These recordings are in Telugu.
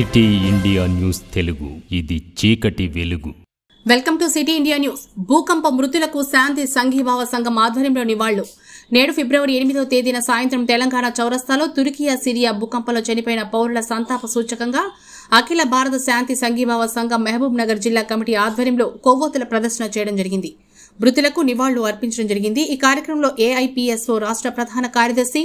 City India news Telugu. ఇది చీకటి వెలుగు. Welcome to City India News. భూకంప మృతులకు శాంతి సంఘీభావ సంఘం ఆధ్వర్యంలో నివాళులు. నేడు ఫిబ్రవరి ఎనిమిదవ తేదీన సాయంత్రం తెలంగాణ చౌరస్తాలో తుర్కియా సిరియా భూకంపంలో చనిపోయిన పౌరుల సంతాప సూచకంగా అఖిల భారత శాంతి సంఘీభావ సంఘం మహబూబ్ నగర్ జిల్లా కమిటీ ఆధ్వర్యంలో కొవ్వొత్తుల ప్రదర్శన చేయడం జరిగింది. మృతులకు నివాళులు అర్పించడం జరిగింది. ఈ కార్యక్రమంలో ఏఐపీఎస్ఓ రాష్ట్ర ప్రధాన కార్యదర్శి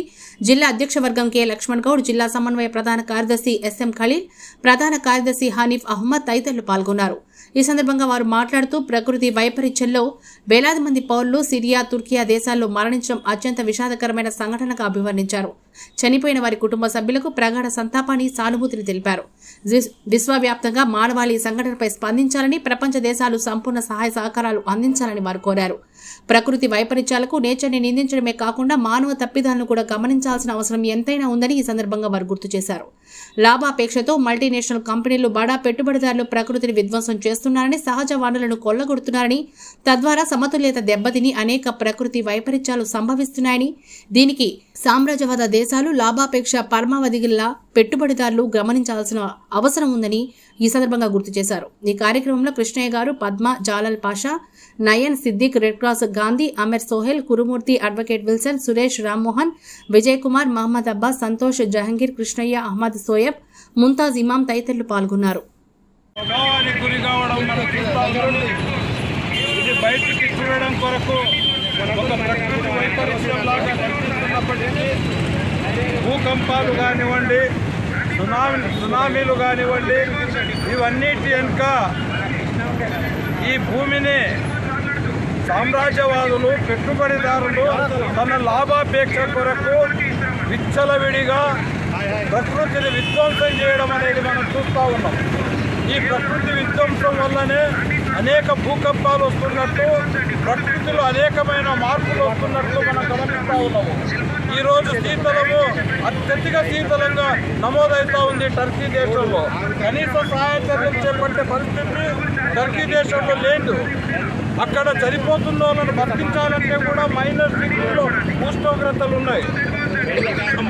జిల్లా అధ్యక్ష వర్గం కె. లక్ష్మణ్ గౌడ్ జిల్లా సమన్వయ ప్రధాన కార్యదర్శి ఎస్ఎం ఖలీల్ ప్రధాన కార్యదర్శి హనీఫ్ అహ్మద్ తదితరులు పాల్గొన్నారు. ఈ సందర్భంగా వారు మాట్లాడుతూ ప్రకృతి వైపరీత్యంలో వేలాది మంది పౌరులు సిరియా తుర్కియా దేశాల్లో మరణించడం అత్యంత విషాదకరమైన సంఘటనగా అభివర్ణించారు. చనిపోయిన వారి కుటుంబ సభ్యులకు ప్రగాఢ సంతాపాన్ని సానుభూతిని తెలిపారు. విశ్వవ్యాప్తంగా మానవాళి సంఘటనపై స్పందించాలని ప్రపంచ దేశాలు సంపూర్ణ సహాయ సహకారాలు అందించాలని వారు కోరారు. ప్రకృతి వైపరీత్యాలకు నేచర్ని నిందించడమే కాకుండా మానవ తప్పిదాలను కూడా గమనించాల్సిన అవసరం ఎంతైనా ఉందని ఈ సందర్భంగా వారు గుర్తు చేశారు. లాభాపేక్షతో మల్టీనేషనల్ కంపెనీలు బడా పెట్టుబడిదారులు ప్రకృతిని విధ్వంసం చేస్తున్నారని సహజ వనరులను కొల్లగొడుతున్నారని తద్వారా సమతుల్యత దెబ్బతిని అనేక ప్రకృతి వైపరీత్యాలు సంభవిస్తున్నాయని దీనికి సామ్రాజ్యవాద దేశాలు లాభాపేక్ష పరమావధిగిల్లా పెట్టుబడిదారులు గమనించాల్సిన అవసరం ఉందని ఈ సందర్భంగా గుర్తు చేశారు. ఈ కార్యక్రమంలో కృష్ణయ్య గారు Padma Jalal Pasha Nayan Siddiq Red Cross Gandhi Amar Sohail Kurumurthy advocate Wilson Suresh Rammohan Vijay Kumar Mohammed Abbas Santosh Jahangir Krishnaiah Ahmed Soyab Mumtaz Imam తదితరులు పాల్గొన్నారు. బయటికి చూడడం కొరకు ఒక ప్రకృతి భూకంపాలు కానివ్వండి సునామీ సునామీలు కానివ్వండి ఇవన్నిటి వెనుక ఈ భూమిని సామ్రాజ్యవాదులు పెట్టుబడిదారులు తన లాభాపేక్ష కొరకు విచ్చలవిడిగా ప్రకృతిని విధ్వంసం చేయడం అనేది మనం చూస్తూ ఉన్నాం. ఈ ప్రకృతి విధ్వంసం వల్లనే అనేక భూకంపాలు వస్తున్నట్టు ప్రకృతిలో అనేకమైన మార్పులు వస్తున్నట్లు మనం గమనిస్తూ ఉన్నాము. ఈరోజు శీతలము అత్యధిక శీతలంగా నమోదవుతూ ఉంది టర్కీ దేశంలో. కనీస సహాయ చర్యలు చేపట్టే పరిస్థితి టర్కీ దేశంలో లేదు. అక్కడ చనిపోతున్న వాళ్ళను బతికించాలంటే కూడా మైనస్ డిగ్రీలో ఉష్ణోగ్రతలు ఉన్నాయి.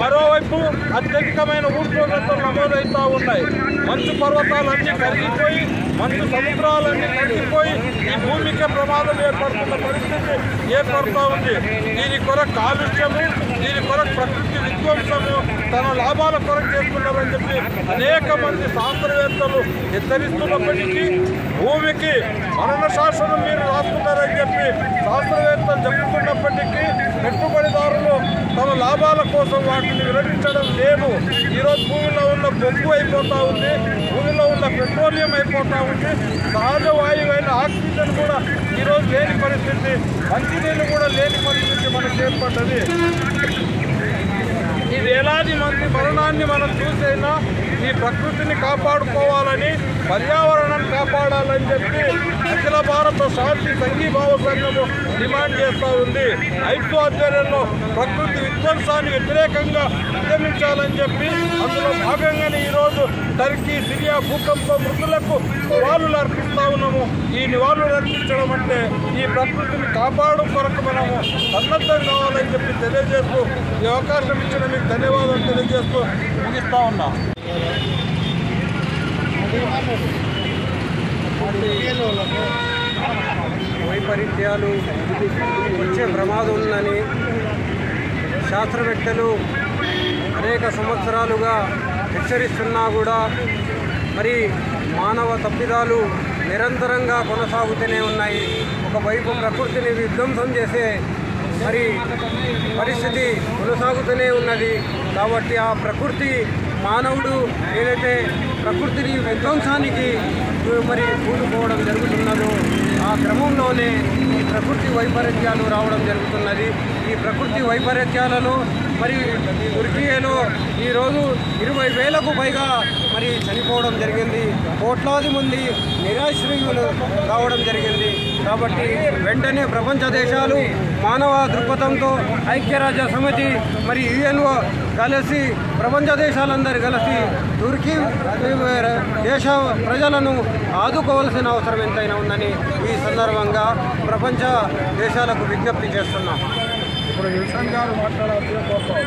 మరోవైపు అత్యధికమైన ఉష్ణోగ్రతలు నమోదవుతూ ఉన్నాయి. మంచు పర్వతాలన్నీ కరిగిపోయి మంచు సముద్రాలన్నీ తగ్గిపోయి ఈ భూమికి ప్రమాదం ఏర్పడుతున్న పరిస్థితి ఏర్పడుతూ ఉంది. దీని కొరకు కాలుష్యము దీని కొరకు ప్రకృతి విధ్వంసము తన లాభాల కొరకు చేసుకున్నారని చెప్పి అనేక మంది శాస్త్రవేత్తలు హెచ్చరిస్తున్నప్పటికీ భూమికి మరణ శాసనం మీరు రాస్తున్నారని చెప్పి శాస్త్రవేత్తలు చెప్పుకున్నప్పటికీ పెట్టుబడిదారులు తమ లాభాల కోసం వాటిని విరమించడం లేదు. ఈరోజు భూమిలో ఉన్న బొగ్గు అయిపోతూ ఉంది. భూమిలో ఉన్న పెట్రోలియం అయిపోతూ సహజ వాయువైన ఆక్సిజన్ కూడా ఈరోజు లేని పరిస్థితి మంచినీళ్ళు కూడా లేని పరిస్థితి మనకు ఏర్పడ్డది. ఈ వేలాది మంది మరణాన్ని మనం చూసైనా ఈ ప్రకృతిని కాపాడుకోవాలని పర్యావరణం కాపాడాలని చెప్పి అఖిల భారత శాంతి సంఘీభావ సంఘము డిమాండ్ చేస్తూ ఉంది. ఐదు ఆధ్వర్యంలో ప్రకృతి విధ్వంసాన్ని వ్యతిరేకంగా ఉద్యమించాలని చెప్పి అందులో భాగంగానే ఈరోజు టర్కీ సిరియా భూకంప మృతులకు నివాళులు అర్పిస్తా ఉన్నాము. ఈ నివాళులు అర్పించడం అంటే ఈ ప్రకృతిని కాపాడడం కొరకు మనము సన్నద్ధం కావాలని చెప్పి తెలియజేస్తూ ఈ అవకాశం ఇచ్చిన మీకు ధన్యవాదాలు తెలియజేస్తూ ముగిస్తా ఉన్నా. వైపరీత్యాలు వచ్చే ప్రమాదం ఉందని శాస్త్రవేత్తలు అనేక సంవత్సరాలుగా హెచ్చరిస్తున్నా కూడా మరి మానవ తప్పిదాలు నిరంతరంగా కొనసాగుతూనే ఉన్నాయి. ఒకవైపు ప్రకృతిని విధ్వంసం చేసే మరి పరిస్థితి కొనసాగుతూనే ఉన్నది. కాబట్టి ఆ ప్రకృతి మానవుడు ఏదైతే ప్రకృతిని విధ్వంసానికి మరి కూడుకోవడం జరుగుతున్నదో ఆ క్రమంలోనే ఈ ప్రకృతి వైపరీత్యాలు రావడం జరుగుతున్నది. ఈ ప్రకృతి వైపరీత్యాలలో మరి తుర్కియేలో ఈరోజు ఇరవై వేలకు పైగా మరి చనిపోవడం జరిగింది. కోట్లాది మంది నిరాశ్రయులు కావడం జరిగింది. కాబట్టి వెంటనే ప్రపంచ దేశాలు మానవ దృక్పథంతో ఐక్యరాజ్య సమితి మరి యుఎన్ఓ కలిసి ప్రపంచ దేశాలందరూ కలిసి తుర్కీ దేశ ప్రజలను ఆదుకోవాల్సిన అవసరం ఎంతైనా ఉందని ఈ సందర్భంగా ప్రపంచ దేశాలకు విజ్ఞప్తి చేస్తున్నాం. ఇప్పుడు విల్సన్ గారు మాట్లాడాల్సిన కోరుతాం